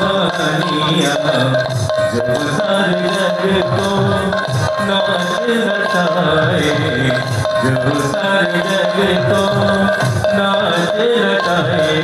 कहानिया जब सर जग को नाच नचाए जब सर जग को नाच नचाए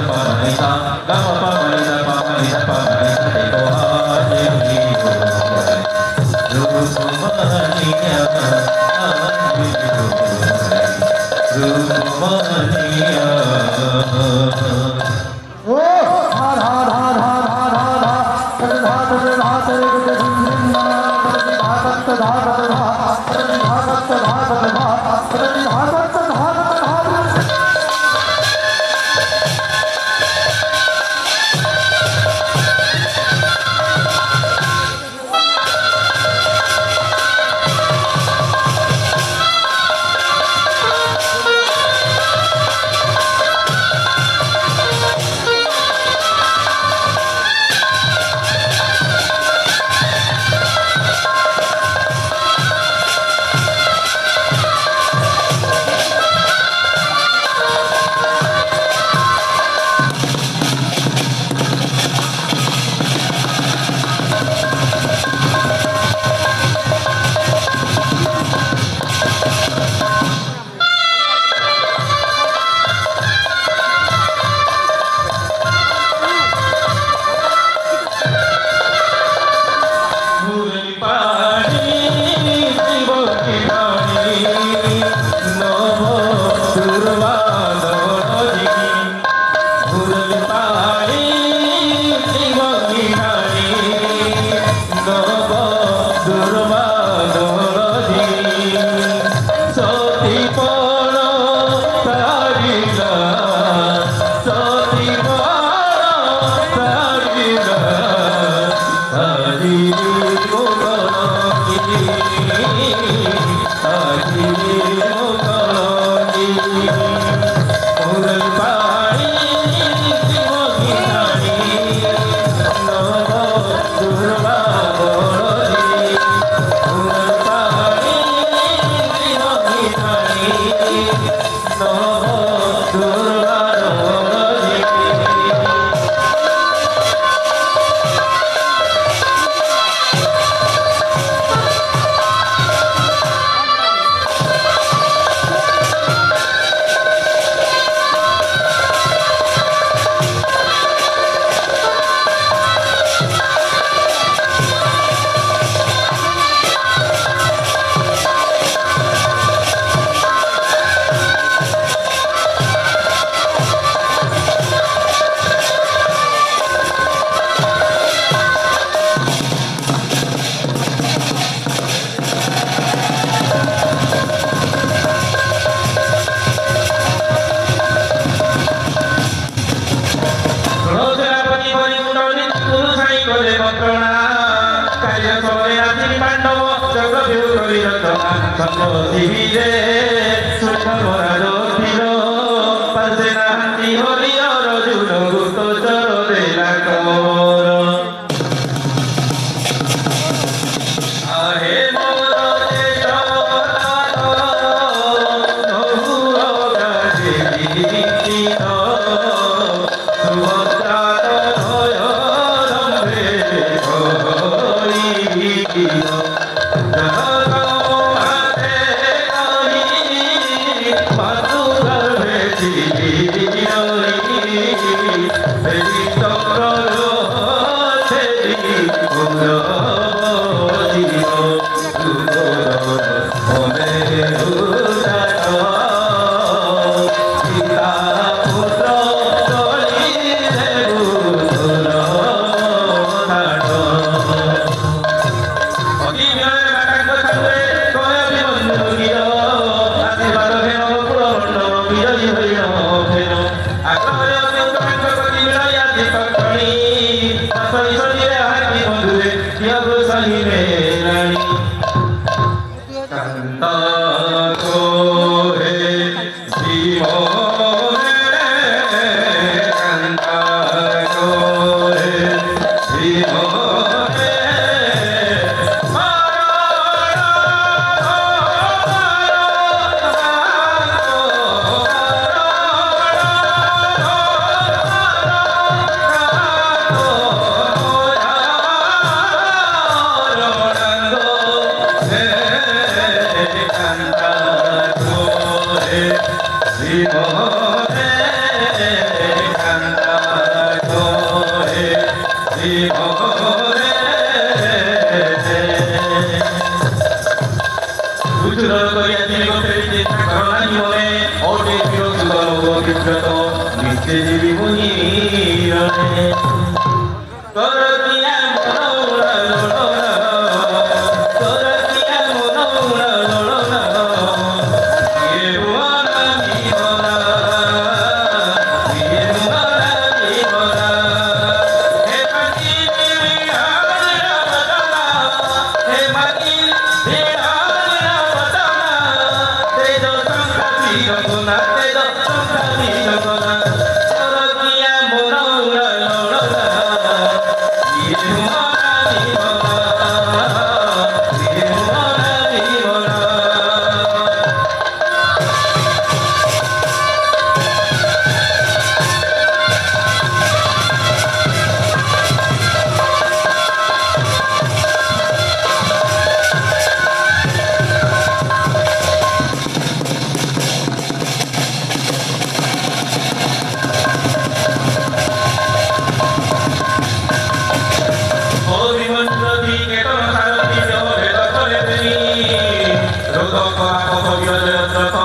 sẽ mời đại sau. Đó Carlos Divide. Yeah. that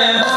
네.